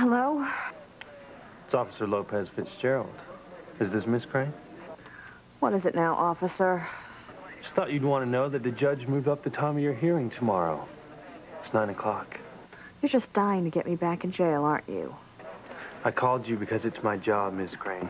Hello? It's Officer Lopez Fitzgerald. Is this Miss Crane? What is it now, officer? Just thought you'd want to know that the judge moved up the time of your hearing tomorrow. It's 9 o'clock. You're just dying to get me back in jail, aren't you? I called you because it's my job, Miss Crane.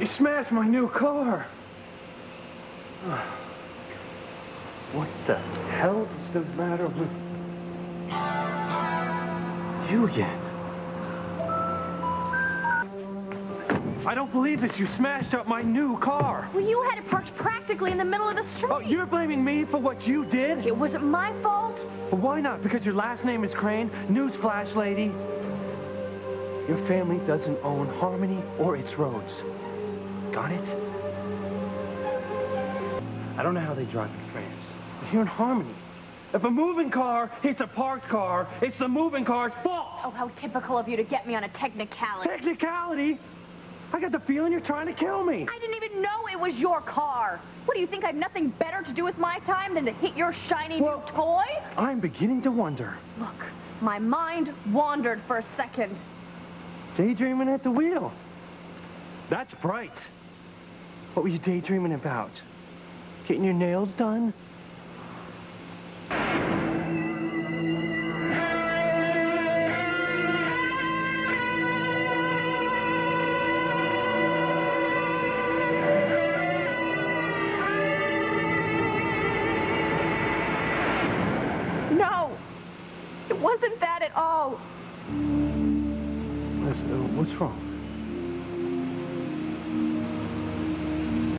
You smashed my new car. What the hell is the matter with you again? I don't believe this. You smashed up my new car. Well, you had it parked practically in the middle of the oh, street. Oh, you're blaming me for what you did? It wasn't my fault. Well, why not? Because your last name is Crane? Newsflash, lady. Your family doesn't own Harmony or its roads. Got it? I don't know how they drive in France. But here in Harmony, if a moving car hits a parked car, it's the moving car's fault. Oh, how typical of you to get me on a technicality. Technicality? I got the feeling you're trying to kill me. I didn't even know it was your car. What, do you think I have nothing better to do with my time than to hit your shiny Well- new toy? I'm beginning to wonder. Look, my mind wandered for a second. Daydreaming at the wheel. That's bright. What were you daydreaming about? Getting your nails done? No, it wasn't that at all. What's, uh, what's wrong?